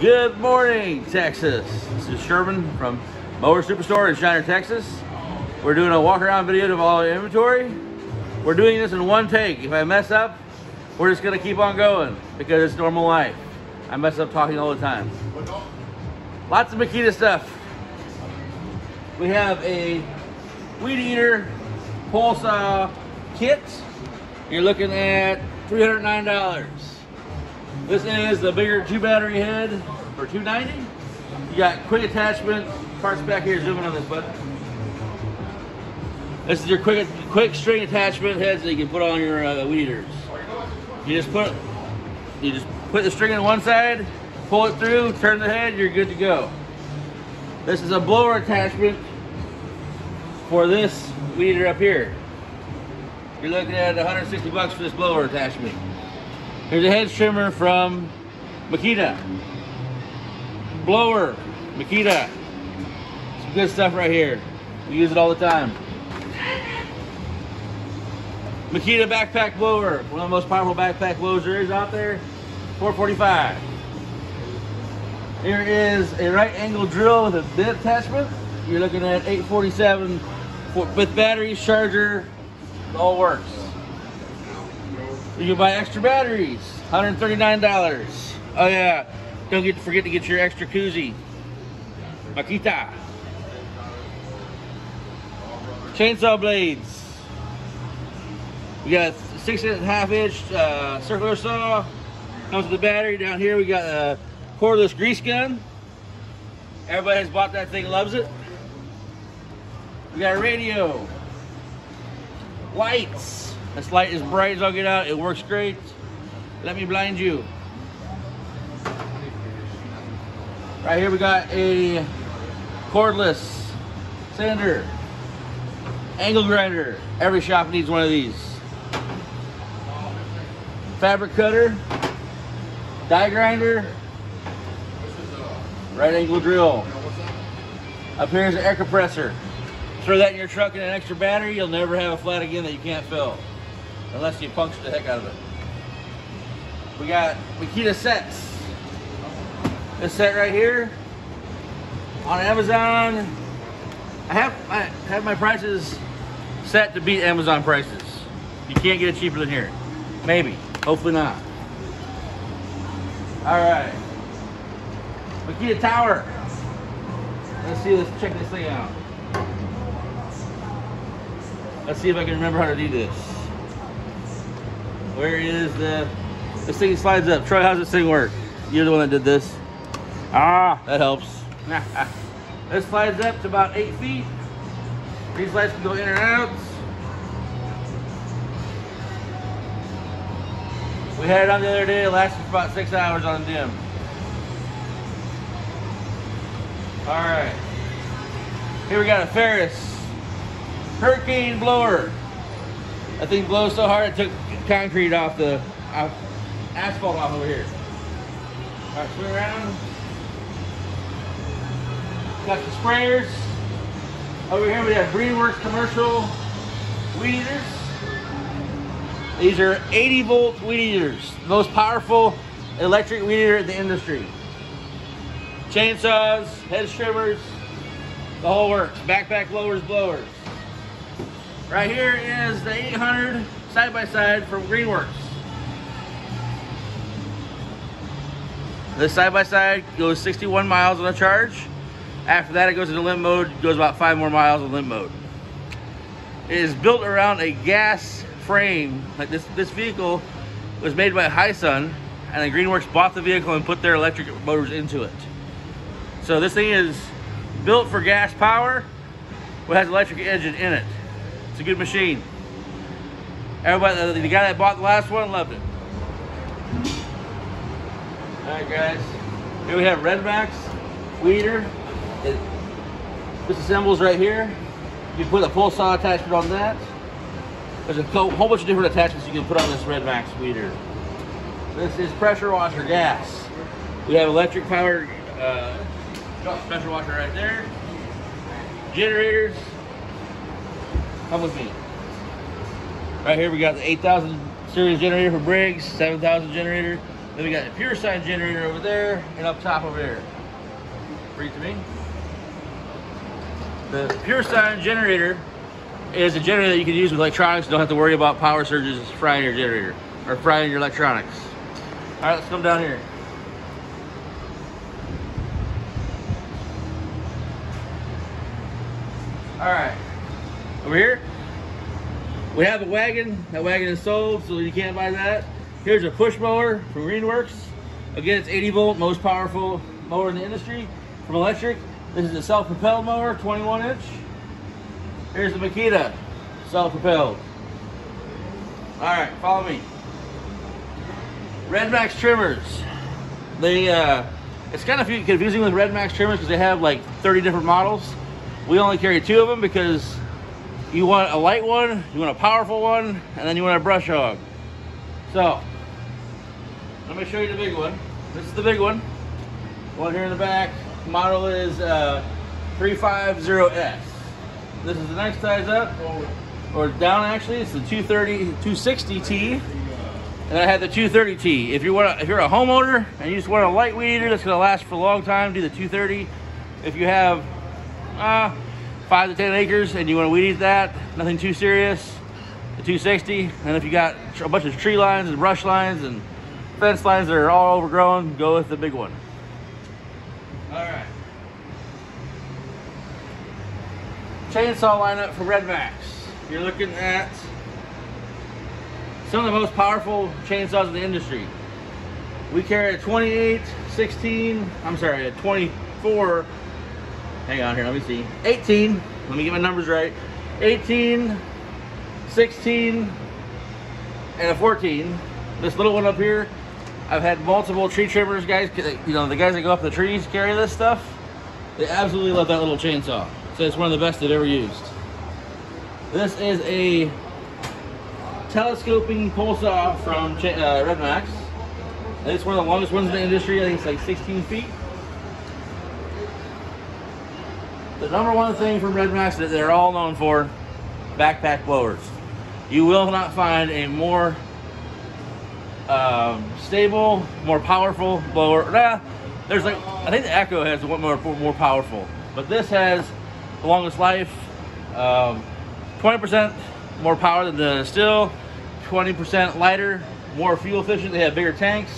Good morning, Texas. This is Sherman from Mower Superstore in Shiner, Texas. We're doing a walk around video of all our inventory. We're doing this in one take. If I mess up, we're just gonna keep on going because it's normal life. I mess up talking all the time. Lots of Makita stuff. We have a weed eater pole saw kit. You're looking at $309. This is the bigger two battery head for 290. You got quick attachment parts back here. Zoom in on this, bud. This is your quick quick string attachment heads that you can put on your uh. You just put you just put the string on one side, pull it through, turn the head, you're good to go. This is a blower attachment for this weeder up here. You're looking at 160 bucks for this blower attachment. Here's a head trimmer from Makita. Blower, Makita. Some good stuff right here. We use it all the time. Makita backpack blower, one of the most powerful backpack blowers there is out there. 445. Here is a right angle drill with a bit attachment. You're looking at 847 for, with batteries, charger, all works. You can buy extra batteries, $139. Oh yeah, don't get forget to get your extra koozie. Makita. Chainsaw blades. We got six and a half inch uh, circular saw. Comes with the battery. Down here we got a cordless grease gun. Everybody has bought that thing, loves it. We got a radio. Lights. This light is bright as I'll get out. It works great. Let me blind you. Right here we got a cordless sander, angle grinder. Every shop needs one of these. Fabric cutter, die grinder, right angle drill. Up here is an air compressor. Throw that in your truck and an extra battery, you'll never have a flat again that you can't fill. Unless you puncture the heck out of it. We got Makita sets. This set right here on Amazon. I have I have my prices set to beat Amazon prices. You can't get it cheaper than here. Maybe. Hopefully not. All right. Makita Tower. Let's see, let's check this thing out. Let's see if I can remember how to do this. Where is the, this thing slides up. Troy, how's this thing work? You're the one that did this. Ah, that helps. this slides up to about eight feet. These lights can go in and out. We had it on the other day, it lasted for about six hours on dim. All right. Here we got a Ferris Hurricane blower. That thing blows so hard it took concrete off the off, asphalt off over here. All right, swing around. Got the sprayers. Over here we have Greenworks commercial weed eaters. These are 80 volt weed eaters, the most powerful electric weed eater in the industry. Chainsaws, head trimmers, the whole works. Backpack blowers, blowers. Right here is the 800 side-by-side from Greenworks. This side-by-side -side goes 61 miles on a charge. After that, it goes into limp mode, goes about five more miles in limp mode. It is built around a gas frame. Like this, this vehicle was made by Hisun, and the Greenworks bought the vehicle and put their electric motors into it. So this thing is built for gas power, but has electric engine in it. It's a good machine. Everybody, the guy that bought the last one loved it. All right, guys. Here we have Redmax weeder. It disassembles right here. You put a pull saw attachment on that. There's a whole bunch of different attachments you can put on this Redmax weeder. This is pressure washer gas. We have electric powered uh, pressure washer right there. Generators, Come with me. Right here we got the 8000 series generator for Briggs, 7000 generator Then we got a pure sine generator over there and up top over there. Read to me. The pure sine generator is a generator that you can use with electronics. Don't have to worry about power surges frying your generator or frying your electronics. All right, let's come down here. All right, over here, we have a wagon. That wagon is sold, so you can't buy that. Here's a push mower from Greenworks. Again, it's 80 volt, most powerful mower in the industry. From electric, this is a self-propelled mower, 21 inch. Here's the Makita, self-propelled. All right, follow me. Red Max trimmers. They, uh, it's kind of confusing with Red Max trimmers because they have like 30 different models. We only carry two of them because you want a light one, you want a powerful one, and then you want a brush hog. So, let me show you the big one. This is the big one. One here in the back. Model is uh, 350S. This is the next size up, or down actually. It's the 230, 260T. And I had the 230T. If you want, if you're a homeowner and you just want a light weed eater that's gonna last for a long time, do the 230. If you have uh, five to 10 acres and you want to weed eat that, nothing too serious, the 260. And if you got a bunch of tree lines and brush lines and fence lines that are all overgrown, go with the big one. All right. Chainsaw lineup for Red Max. You're looking at some of the most powerful chainsaws in the industry. We carry a 28, 16, I'm sorry, a 24 hang on here, let me see. 18, let me get my numbers right. 18, 16, and a 14. This little one up here, I've had multiple tree trimmers guys, you know, the guys that go up the trees carry this stuff. They absolutely love that little chainsaw. So it's one of the best they've ever used. This is a telescoping pole saw from uh, Red Max. It's one of the longest ones in the industry. I think it's like 16 feet. The number one thing from Red Max that they're all known for, backpack blowers. You will not find a more um, stable, more powerful blower. Nah, there's like, I think the Echo has one more, more powerful, but this has the longest life, 20% um, more power than the Stihl, 20% lighter, more fuel efficient. They have bigger tanks.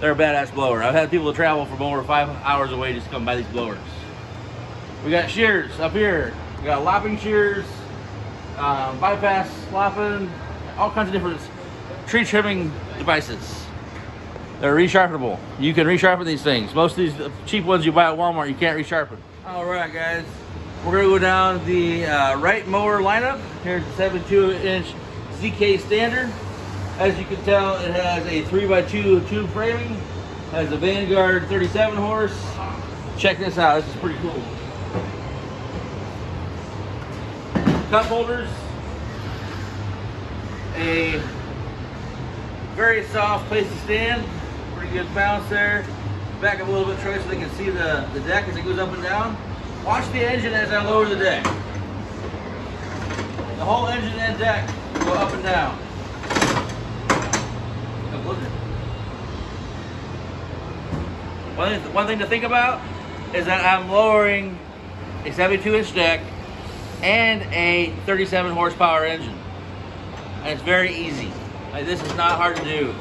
They're a badass blower. I've had people travel from over five hours away just to come buy these blowers. We got shears up here. We got lopping shears, um, bypass lopping, all kinds of different tree trimming devices. They're resharpenable. You can resharpen these things. Most of these cheap ones you buy at Walmart, you can't resharpen. All right, guys. We're gonna go down the uh, Wright mower lineup. Here's the 72 inch ZK Stander. As you can tell, it has a 3x2 tube framing, has a Vanguard 37 horse. Check this out, this is pretty cool. Cup holders, a very soft place to stand, pretty good bounce there. Back up a little bit, Troy, so they can see the, the deck as it goes up and down. Watch the engine as I lower the deck. The whole engine and deck go up and down. One one thing to think about is that I'm lowering a 72 inch deck and a 37 horsepower engine. And it's very easy. Like, this is not hard to do.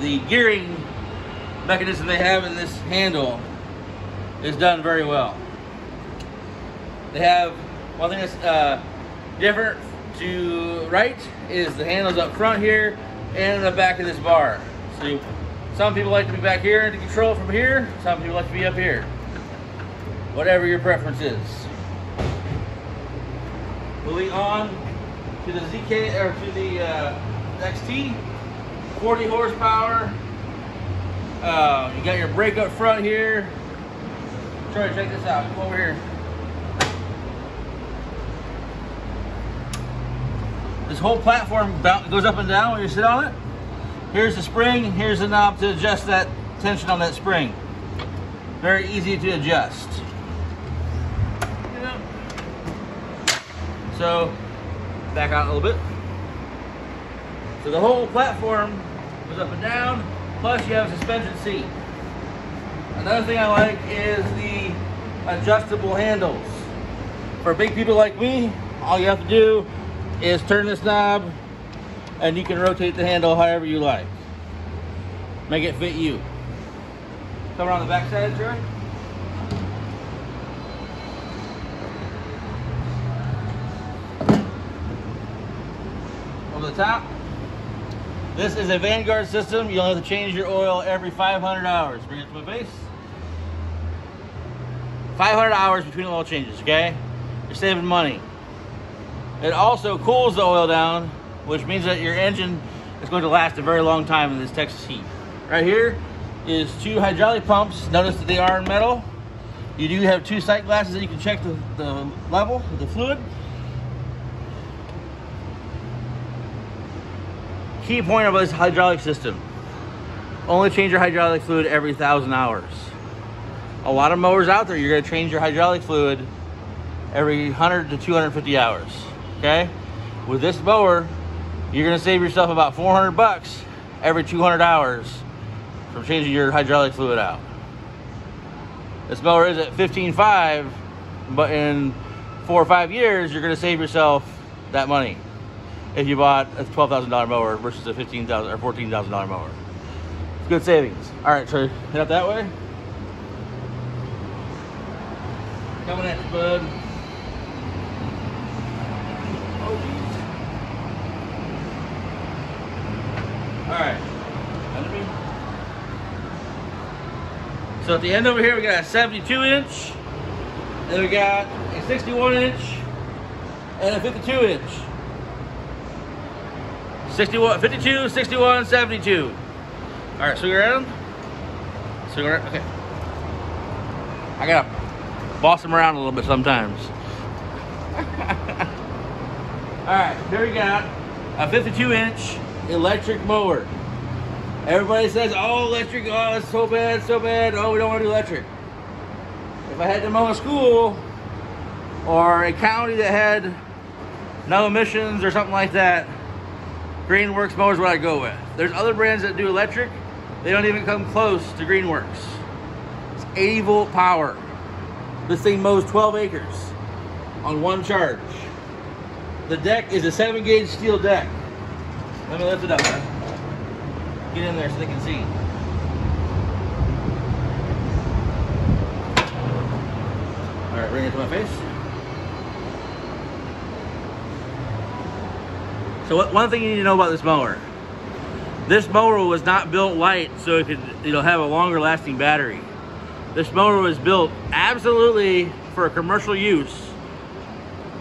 The gearing mechanism they have in this handle is done very well. They have, one thing that's uh, different to Wright is the handles up front here and in the back of this bar. So some people like to be back here to control from here, some people like to be up here whatever your preference is. Moving on to the ZK or to the uh, XT, 40 horsepower. Uh, you got your brake up front here. Try to check this out. Come over here. This whole platform goes up and down when you sit on it. Here's the spring. Here's the knob to adjust that tension on that spring. Very easy to adjust. So, back out a little bit. So the whole platform goes up and down, plus you have a suspension seat. Another thing I like is the adjustable handles. For big people like me, all you have to do is turn this knob and you can rotate the handle however you like. Make it fit you. Come around the back side, Troy. Top. This is a Vanguard system. You only have to change your oil every 500 hours. Bring it to my face. 500 hours between oil changes, okay? You're saving money. It also cools the oil down, which means that your engine is going to last a very long time in this Texas heat. Right here is two hydraulic pumps. Notice that they are in metal. You do have two sight glasses that you can check the, the level of the fluid. Key point of this hydraulic system. Only change your hydraulic fluid every thousand hours. A lot of mowers out there, you're gonna change your hydraulic fluid every 100 to 250 hours, okay? With this mower, you're gonna save yourself about 400 bucks every 200 hours from changing your hydraulic fluid out. This mower is at 15.5, but in four or five years, you're gonna save yourself that money if you bought a $12,000 mower versus a 15,000 or $14,000 mower. It's good savings. All right, so head up that way. Coming at you, bud. All right. So at the end over here, we got a 72 inch, and we got a 61 inch, and a 52 inch. 61, 52, 61, 72. All right, swing around. Swing around, okay. I gotta boss them around a little bit sometimes. All right, here we got a 52 inch electric mower. Everybody says, oh, electric, oh, it's so bad, so bad. Oh, we don't want to do electric. If I had to mow a school or a county that had no emissions or something like that, Greenworks mowers what I go with. There's other brands that do electric. They don't even come close to Greenworks. It's 80 volt power. This thing mows 12 acres on one charge. The deck is a seven gauge steel deck. Let me lift it up. Man. Get in there so they can see. All right, bring it to my face. So one thing you need to know about this mower. This mower was not built light so it could have a longer lasting battery. This mower was built absolutely for commercial use.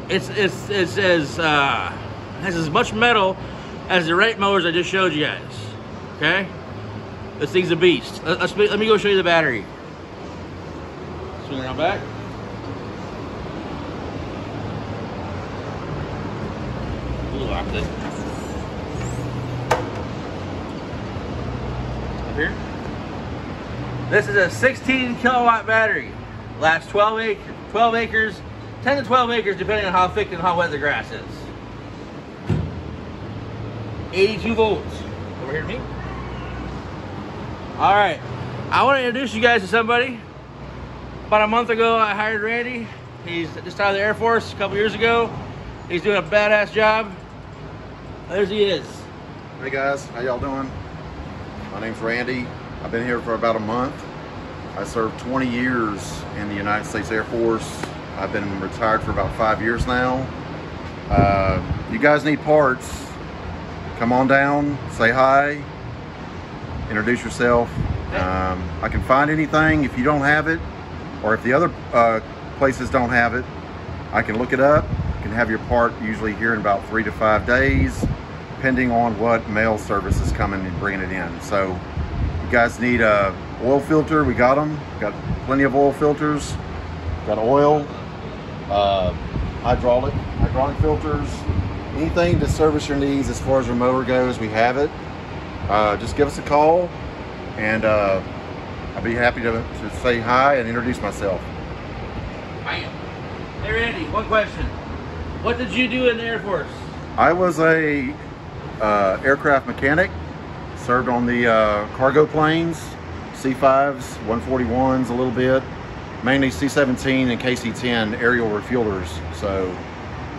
It's, it's, it's as, uh, has as much metal as the Wright mowers I just showed you guys. Okay? This thing's a beast. Let, let's, let me go show you the battery. Swing around back. Ooh, locked it. Up here. This is a 16 kilowatt battery. Lasts 12, acre, 12 acres, 10 to 12 acres depending on how thick and how wet the grass is. 82 volts. Over here to me. All right, I want to introduce you guys to somebody. About a month ago, I hired Randy. He's just out of the Air Force a couple years ago. He's doing a badass job. There he is. Hey guys, how y'all doing? My name's Randy. I've been here for about a month. I served 20 years in the United States Air Force. I've been retired for about five years now. Uh, you guys need parts. Come on down, say hi, introduce yourself. Um, I can find anything if you don't have it, or if the other uh, places don't have it, I can look it up. You can have your part usually here in about three to five days, depending on what mail service is coming and bringing it in. So you guys need a oil filter, we got them. Got plenty of oil filters. Got oil, uh, hydraulic, hydraulic filters, anything to service your needs as far as your mower goes, we have it. Uh, just give us a call and uh, I'll be happy to, to say hi and introduce myself. Bam. Hey Randy, one question. What did you do in the Air Force? I was a uh, aircraft mechanic. Served on the uh, cargo planes, C5s, 141s a little bit, mainly C-17 and KC-10 aerial refuelers. So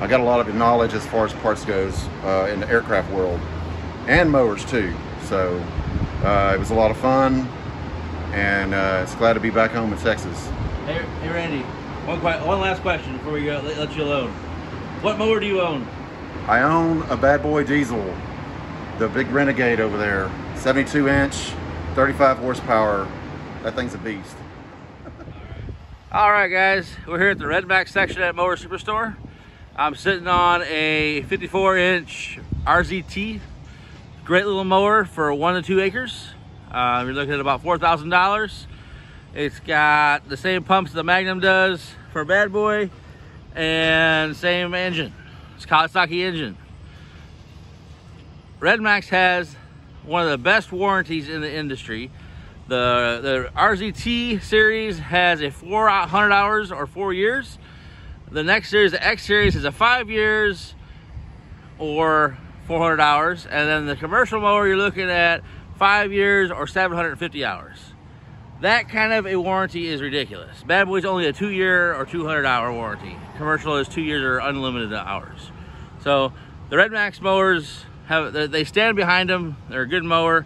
I got a lot of knowledge as far as parts goes uh, in the aircraft world and mowers too. So uh, it was a lot of fun and uh, it's glad to be back home in Texas. Hey, hey Randy, one, one last question before we go, let, let you alone. What mower do you own? I own a bad boy diesel, the big Renegade over there, 72 inch, 35 horsepower. That thing's a beast. All right, guys, we're here at the Red Max section at Mower Superstore. I'm sitting on a 54 inch RZT, great little mower for one to two acres. Uh, you're looking at about $4,000. It's got the same pumps the Magnum does for Bad Boy and same engine. It's Kawasaki engine. Red Max has one of the best warranties in the industry. The, the RZT series has a 400 uh, hours or four years. The next series, the X series, is a five years or 400 hours. And then the commercial mower, you're looking at five years or 750 hours. That kind of a warranty is ridiculous. Bad Boy's only a two year or 200 hour warranty. Commercial is two years or unlimited hours. So the Red Max mowers have they stand behind them. They're a good mower.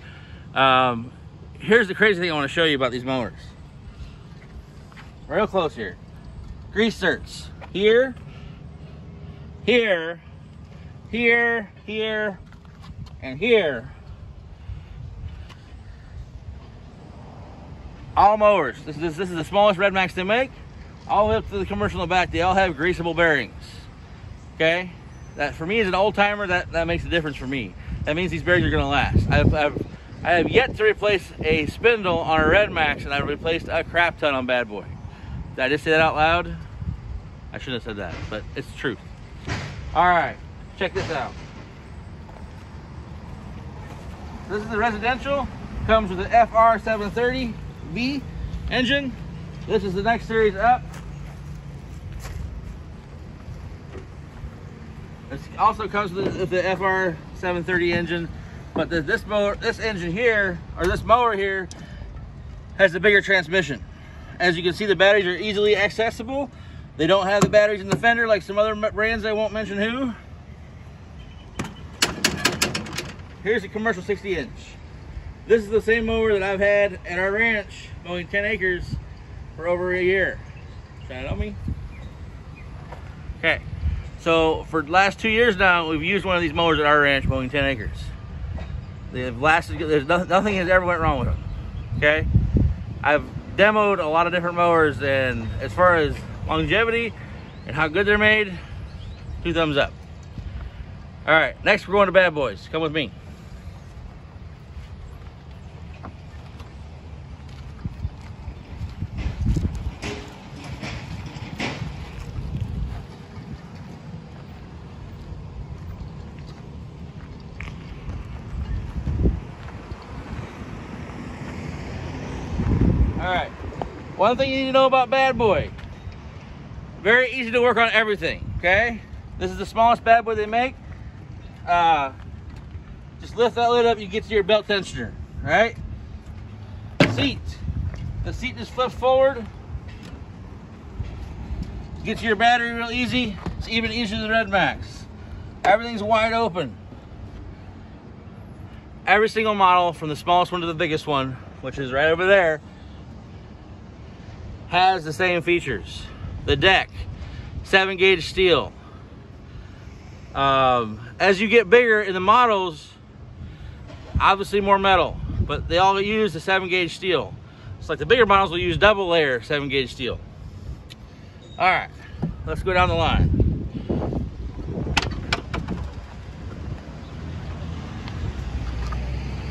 Um, here's the crazy thing I want to show you about these mowers. Real close here. Grease zerks. Here, here, here, here, and here. All mowers. This is, this is the smallest Red Max they make. All the way up to the commercial in the back, they all have greasable bearings. Okay? That for me as an old timer, that, that makes a difference for me. That means these bearings are gonna last. I've, I've, I have yet to replace a spindle on a Red Max and I've replaced a crap ton on Bad Boy. Did I just say that out loud? I shouldn't have said that, but it's the truth. All right, check this out. This is the residential, comes with an FR730V engine. This is the next series up. It also comes with the, the FR 730 engine, but the, this mower, this engine here, or this mower here, has a bigger transmission. As you can see, the batteries are easily accessible. They don't have the batteries in the fender like some other brands I won't mention who. Here's a commercial 60 inch. This is the same mower that I've had at our ranch, mowing 10 acres for over a year. Shine on me. Okay. So for the last two years now, we've used one of these mowers at our ranch mowing 10 acres. They've lasted, there's nothing, nothing has ever went wrong with them, okay? I've demoed a lot of different mowers and as far as longevity and how good they're made, two thumbs up. All right, next we're going to Bad Boys. Come with me. All right. One thing you need to know about Bad Boy. Very easy to work on everything, okay? This is the smallest Bad Boy they make. Uh, just lift that lid up, you get to your belt tensioner, right? Seat. The seat just flips forward. Get to your battery real easy. It's even easier than Red Max. Everything's wide open. Every single model, from the smallest one to the biggest one, which is right over there, has the same features. The deck, seven gauge steel. Um, as you get bigger in the models, obviously more metal, but they all use the seven gauge steel. It's like the bigger models will use double layer seven gauge steel. All right, let's go down the line.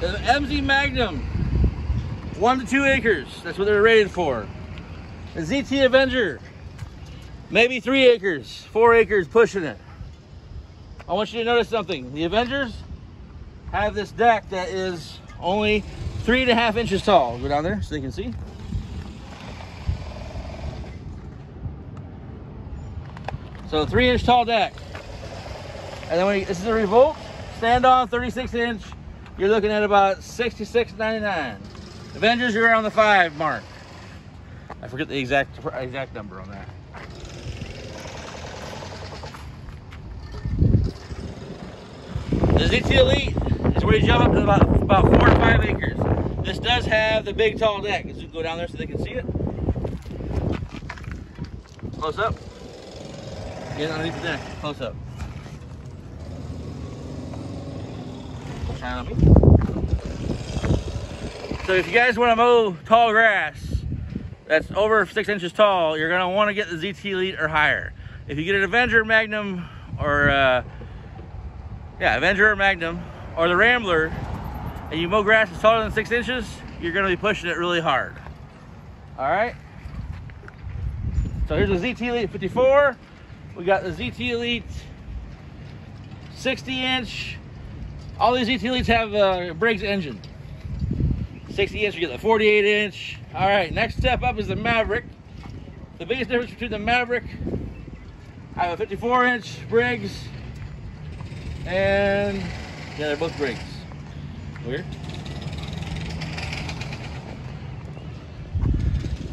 The MZ Magnum, one to two acres. That's what they're rated for. ZT Avenger, maybe three acres, four acres pushing it. I want you to notice something. The Avengers have this deck that is only three and a half inches tall. Go down there so you can see. So three inch tall deck. And then when you, this is a Revolt, stand on 36 inch, you're looking at about 66.99. Avengers, you're around the five mark. I forget the exact exact number on that. The ZT Elite is where you jump up to about, about four to five acres. This does have the big tall deck. Let's go down there so they can see it. Close up. Get underneath the deck. Close up. So if you guys want to mow tall grass that's over six inches tall, you're gonna want to get the ZT Elite or higher. If you get an Avenger Magnum or uh, yeah, Avenger or Magnum or the Rambler, and you mow grass that's taller than six inches, you're gonna be pushing it really hard. All right. So here's the ZT Elite 54. We got the ZT Elite 60 inch. All these ZT Elites have a Briggs engine. 60 inch, you get the 48 inch. All right, next step up is the Maverick. The biggest difference between the Maverick, I have a 54 inch Briggs, and yeah, they're both Briggs. Weird.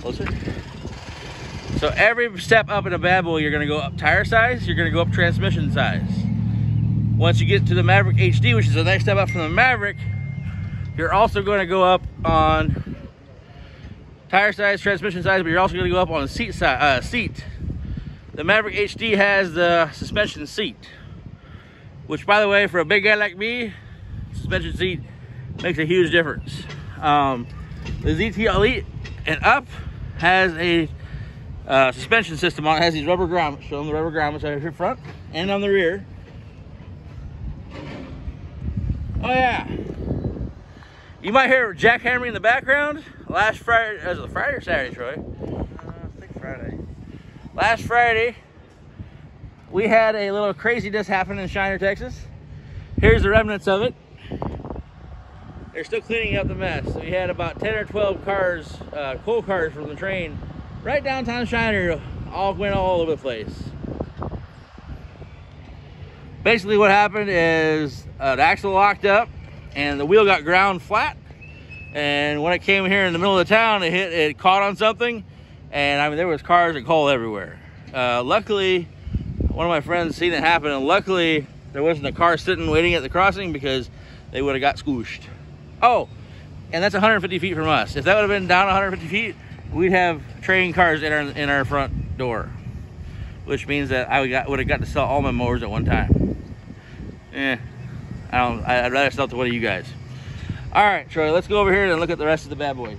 Closer. So every step up in a bad boy, you're gonna go up tire size, you're gonna go up transmission size. Once you get to the Maverick HD, which is the next step up from the Maverick, you're also gonna go up on tire size, transmission size, but you're also gonna go up on the seat size, uh, seat. The Maverick HD has the suspension seat, which by the way, for a big guy like me, suspension seat makes a huge difference. Um, the ZT Elite and up has a uh, suspension system on it. has these rubber grommets. Show them the rubber grommets right here front and on the rear. Oh yeah. You might hear jackhammering in the background. Last Friday, was it Friday or Saturday, Troy? Uh, I think Friday. Last Friday, we had a little craziness happen in Shiner, Texas. Here's the remnants of it. They're still cleaning up the mess. So we had about 10 or 12 cars, uh, coal cars from the train right downtown Shiner, all went all over the place. Basically what happened is uh, the axle locked up and the wheel got ground flat. And when it came here in the middle of the town, it hit, it caught on something. And I mean, there was cars and coal everywhere. Uh, luckily, one of my friends seen it happen and luckily there wasn't a car sitting waiting at the crossing because they would have got squished. Oh, and that's 150 feet from us. If that would have been down 150 feet, we'd have train cars in our in our front door, which means that I would, got, would have got to sell all my mowers at one time. Eh, I don't. I'd rather sell to one of you guys. All right, Troy, let's go over here and look at the rest of the bad boys.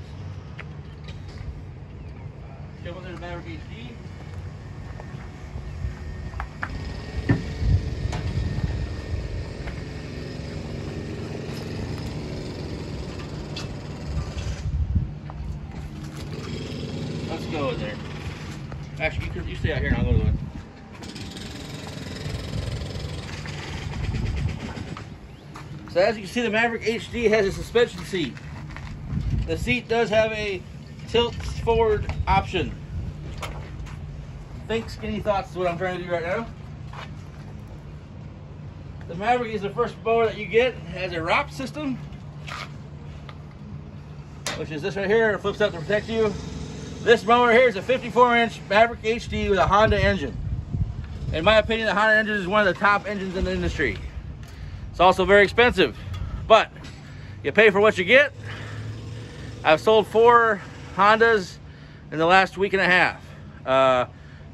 Let's go in there. Actually, you, you stay out here and I'll go to the one. So as you can see, the Maverick HD has a suspension seat. The seat does have a tilt forward option. Think skinny thoughts is what I'm trying to do right now. The Maverick is the first mower that you get. It has a ROP system, which is this right here. It flips up to protect you. This mower here is a 54 inch Maverick HD with a Honda engine. In my opinion, the Honda engine is one of the top engines in the industry. It's also very expensive, but you pay for what you get. I've sold four Hondas in the last week and a half. Uh,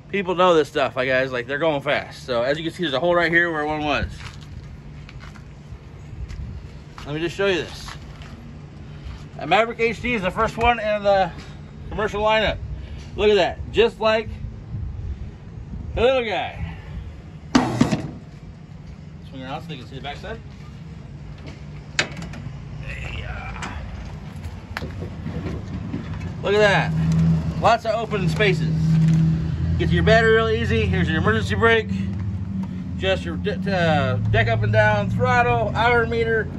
people know this stuff, I guys, like they're going fast. So as you can see, there's a hole right here where one was. Let me just show you this. A Maverick HD is the first one in the commercial lineup. Look at that, just like the little guy. Swing around so they can see the backside. Look at that. Lots of open spaces. Get to your battery real easy. Here's your emergency brake. Just your uh, deck up and down, throttle, hour meter.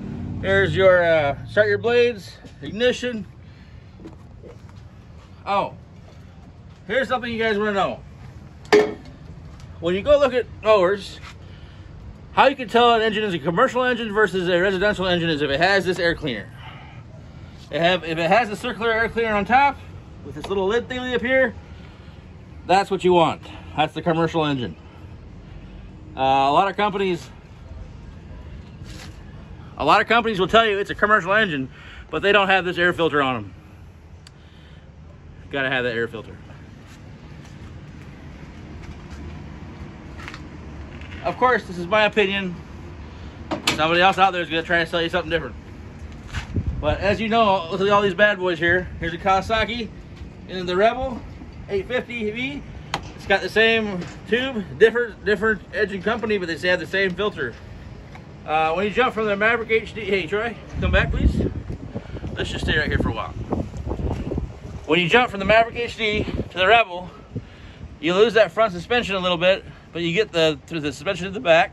There's your uh, start your blades, ignition, Oh, here's something you guys want to know. When you go look at mowers, How you can tell an engine is a commercial engine versus a residential engine is if it has this air cleaner. It have, if it has a circular air cleaner on top with this little lid thingy up here, that's what you want. That's the commercial engine. Uh, a lot of companies, a lot of companies will tell you it's a commercial engine, but they don't have this air filter on them. Got to have that air filter. Of course, this is my opinion. Somebody else out there is going to try to sell you something different. But as you know, look at all these bad boys here. Here's a Kawasaki and the Rebel 850V. It's got the same tube, different different engine company, but they say have the same filter. Uh, when you jump from the Maverick HD, hey Troy, come back please. Let's just stay right here for a while. When you jump from the Maverick HD to the Rebel, you lose that front suspension a little bit, but you get the through the suspension at the back.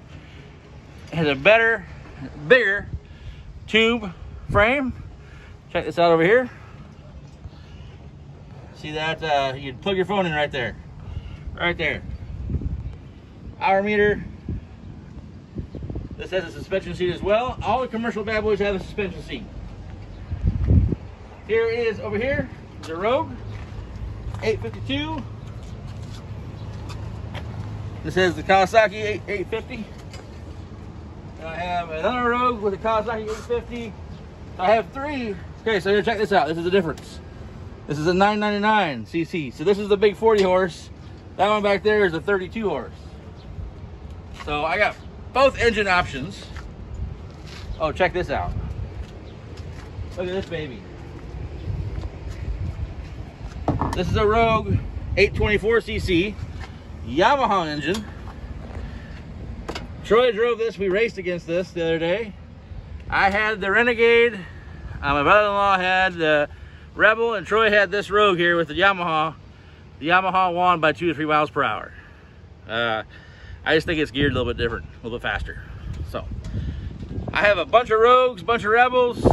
It has a better, bigger tube frame. Check this out over here. See that? Uh, you plug your phone in right there. Right there. Hour meter. This has a suspension seat as well. All the commercial bad boys have a suspension seat. Here is over here, the Rogue 852. This is the Kawasaki 850. I have another Rogue with a Kawasaki 850. I have three. Okay, so here, check this out. This is the difference. This is a 999 cc. So this is the big 40 horse. That one back there is a 32 horse. So I got both engine options. Oh, check this out. Look at this baby. This is a Rogue 824cc Yamaha engine. Troy drove this. We raced against this the other day. I had the Renegade. Uh, my brother-in-law had the Rebel, and Troy had this Rogue here with the Yamaha. The Yamaha won by two to three miles per hour. Uh, I just think it's geared a little bit different, a little bit faster. So, I have a bunch of Rogues, bunch of Rebels.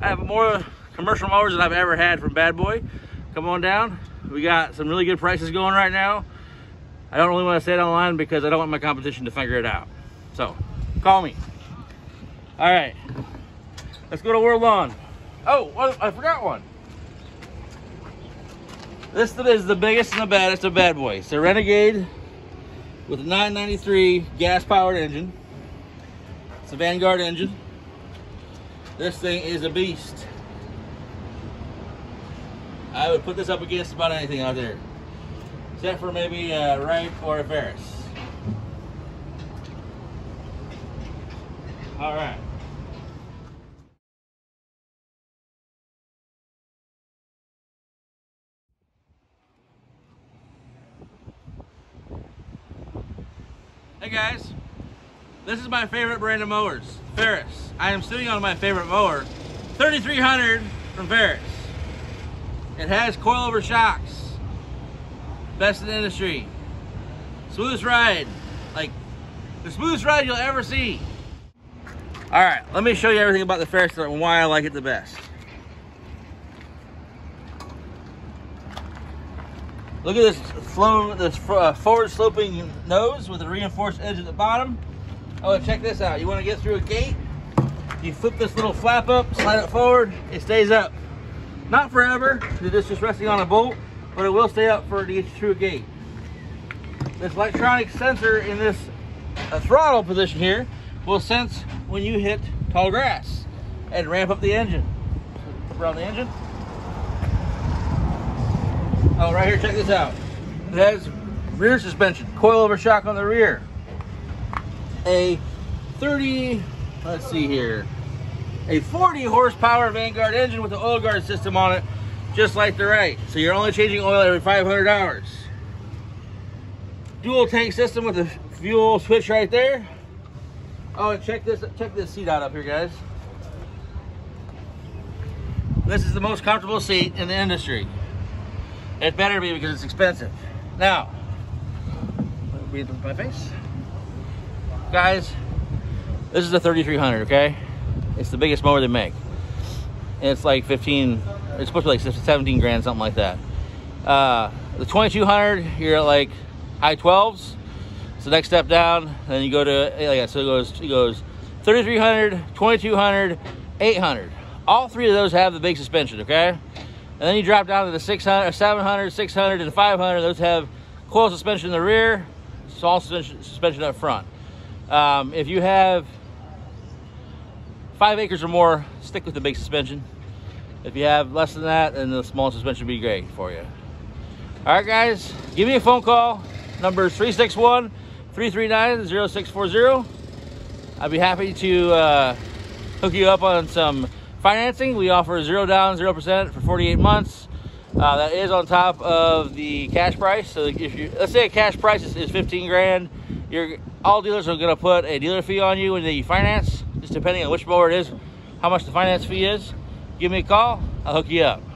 I have more commercial mowers than I've ever had from Bad Boy. Come on down. We got some really good prices going right now. I don't really want to say it online because I don't want my competition to figure it out. So, call me. All right, let's go to World Lawn. Oh, oh I forgot one. This is the biggest and the baddest of bad boys. It's a Renegade with a 993 gas-powered engine. It's a Vanguard engine. This thing is a beast. I would put this up against about anything out there. Except for maybe uh, a Wright or a Ferris. All right. Hey guys, this is my favorite brand of mowers, Ferris. I am sitting on my favorite mower, 3300 from Ferris. It has coilover shocks, best in the industry. Smoothest ride, like the smoothest ride you'll ever see. All right, let me show you everything about the Ferris and why I like it the best. Look at this flow, this uh, forward sloping nose with a reinforced edge at the bottom. Oh, check this out. You want to get through a gate? You flip this little flap up, slide it forward, it stays up. Not forever, it's just resting on a bolt, but it will stay up for the through gate. This electronic sensor in this uh, throttle position here will sense when you hit tall grass and ramp up the engine. Around the engine. Oh, right here, check this out. It has rear suspension, coilover shock on the rear. A 30, let's see here, a 40 horsepower Vanguard engine with an oil guard system on it, just like the Wright. So you're only changing oil every 500 hours. Dual tank system with a fuel switch right there. Oh, and check this, check this seat out up here, guys. This is the most comfortable seat in the industry. It better be because it's expensive. Now, my face. Guys, this is the 3300, okay? It's the biggest mower they make. And it's like 15, it's supposed to be like 17 grand, something like that. Uh, the 2200, you're at like high 12s. It's the next step down. Then you go to, like so it goes, it goes 3300, 2200, 800. All three of those have the big suspension, okay? And then you drop down to the 600, 700, 600, and 500. Those have coil suspension in the rear, small suspension, suspension up front. Um, if you have five acres or more, stick with the big suspension. If you have less than that, then the small suspension would be great for you. All right, guys, give me a phone call. Number is 361 339 0640. I'd be happy to uh, hook you up on some financing. We offer zero down, 0% for 48 months. Uh, that is on top of the cash price. So if you, let's say a cash price is, is 15 grand, all dealers are gonna put a dealer fee on you when they finance, just depending on which mower it is, how much the finance fee is. Give me a call, I'll hook you up.